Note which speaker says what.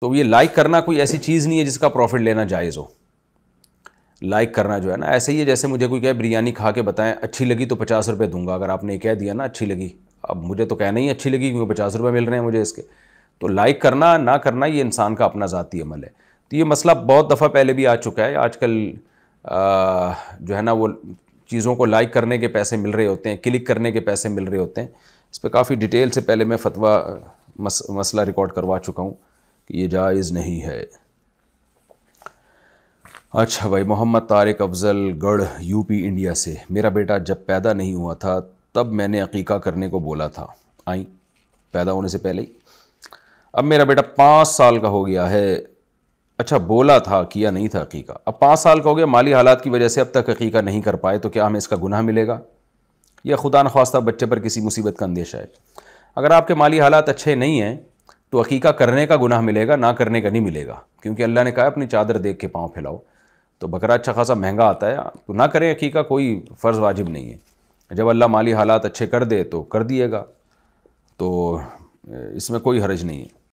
Speaker 1: تو یہ لائک کرنا کوئی ایسی چیز نہیں ہے جس کا پروفٹ لینا جائز ہو۔ لائک کرنا جو ہے نا ایسے ہی ہے جیسے مجھے کوئی کہ بریانی کھا کے بتائیں اچھی لگی تو پچاس روپے دوں گا۔ اگر آپ نے یہ کہہ دیا نا اچھی لگی، اب مجھے تو کہنا ہی اچھی لگی کیونکہ پچاس روپے مل رہے ہیں مجھے اس کے۔ تو لائک کرنا نہ کرنا یہ انسان کا اپنا ذاتی عمل ہے۔ تو یہ مسئلہ بہت دفعہ پہلے بھی آ چکا ہے۔ آج کل جو ہے نا وہ چیزوں کو لائک کرنے کے پیسے مل رہے ہوتے ہیں، کلک کرنے کے پیسے مل رہے ہوتے ہیں۔ اس پہ کافی ڈیٹیل سے پہلے میں فتویٰ مسئلہ ریکارڈ کروا چکا ہوں۔ کہ یہ جائز نہیں ہے۔ اچھا بھائی، محمد طارق افضل گڑھ یو پی انڈیا سے۔ میرا بیٹا جب پیدا نہیں ہوا تھا، تب میں نے عقیقہ کرنے کو بولا تھا۔ آئیں، پیدا ہونے سے پہلے ہی۔ اب میرا بیٹا پانچ سال کا ہو گیا ہے۔ اچھا بولا تھا، کیا نہیں تھا عقیقہ۔ اب پانچ سال کا ہو گیا، مالی حالات کی وجہ سے اب تک عقیقہ نہیں کر پائے، تو کیا ہمیں اس کا گناہ ملے گا؟ یا خدا نخواستہ بچے پر کسی مصیبت کا اندیشہ ہے۔ اگر آپ کے مالی حالات اچھے نہیں ہیں تو عقیقہ کرنے کا گناہ ملے گا، نہ کرنے کا نہیں ملے گا۔ کیونکہ اللہ نے کہا اپنی چادر دیکھ کے پاؤں پھیلاؤ۔ تو بکرا اچھا خاصا مہنگا آتا ہے، تو نہ کریں عقیقہ کوئی فرض واجب نہیں ہے۔ جب اللہ مالی حالات اچھے کر دے تو کر دیے گا۔ تو اس میں کوئی حرج نہیں ہے۔